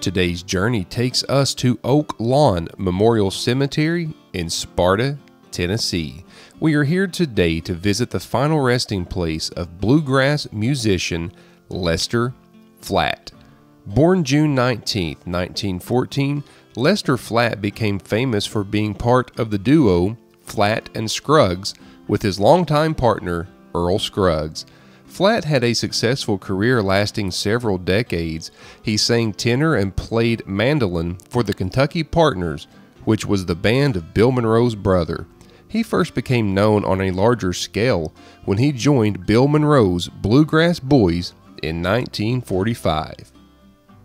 Today's journey takes us to Oak Lawn Memorial Cemetery in Sparta, Tennessee. We are here today to visit the final resting place of bluegrass musician Lester Flatt. Born June 19, 1914, Lester Flatt became famous for being part of the duo Flatt and Scruggs with his longtime partner Earl Scruggs. Flatt had a successful career lasting several decades. He sang tenor and played mandolin for the Kentucky Pardners, which was the band of Bill Monroe's brother. He first became known on a larger scale when he joined Bill Monroe's Bluegrass Boys in 1945.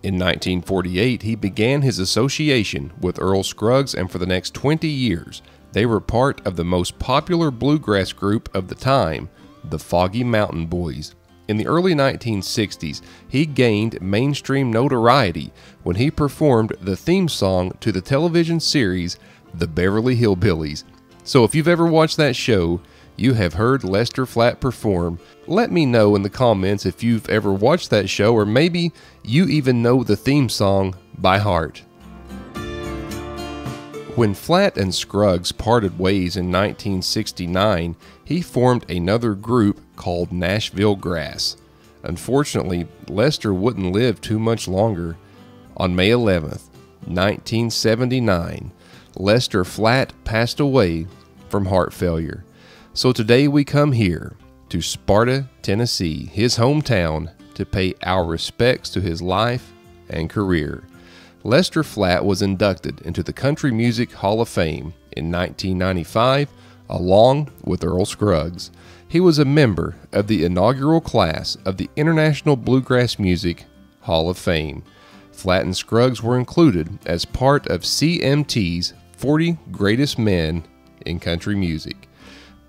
In 1948, he began his association with Earl Scruggs, and for the next 20 years, they were part of the most popular bluegrass group of the time, the Foggy Mountain Boys. In the early 1960s, he gained mainstream notoriety when he performed the theme song to the television series The Beverly Hillbillies. So if you've ever watched that show, you have heard Lester Flatt perform. Let me know in the comments if you've ever watched that show or maybe you even know the theme song by heart. When Flatt and Scruggs parted ways in 1969, he formed another group called Nashville Grass. Unfortunately, Lester wouldn't live too much longer. On May 11th, 1979, Lester Flatt passed away from heart failure. So today we come here to Sparta, Tennessee, his hometown, to pay our respects to his life and career. Lester Flatt was inducted into the Country Music Hall of Fame in 1995 along with Earl Scruggs. He was a member of the inaugural class of the International Bluegrass Music Hall of Fame. Flatt and Scruggs were included as part of CMT's 40 Greatest Men in Country Music.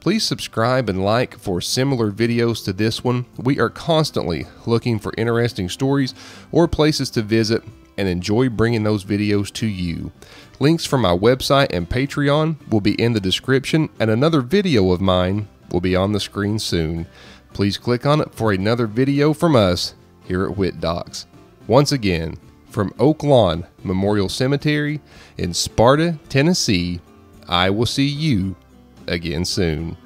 Please subscribe and like for similar videos to this one. We are constantly looking for interesting stories or places to visit and enjoy bringing those videos to you. Links for my website and Patreon will be in the description, and another video of mine will be on the screen soon. Please click on it for another video from us here at Whittdocs. Once again, from Oak Lawn Memorial Cemetery in Sparta, Tennessee, I will see you again soon.